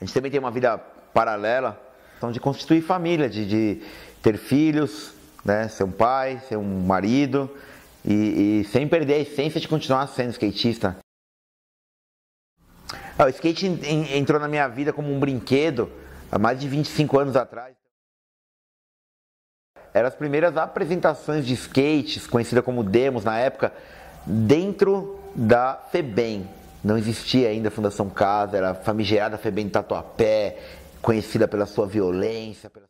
A gente também tem uma vida paralela, então de constituir família, de, de ter filhos, né? ser um pai, ser um marido e, e sem perder a essência de continuar sendo skatista. Ah, o skate entrou na minha vida como um brinquedo há mais de 25 anos atrás. Eram as primeiras apresentações de skates, conhecida como demos na época, dentro da FEBEM. Não existia ainda a Fundação Casa, era famigerada FEBEM Tatuapé, conhecida pela sua violência. Pela...